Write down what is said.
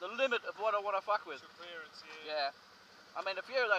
the limit of what I want to fuck with. Yeah. I mean, a few of those